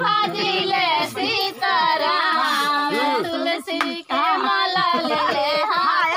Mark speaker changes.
Speaker 1: भाजिल सीताराम। तुलसी का माला ले हाथ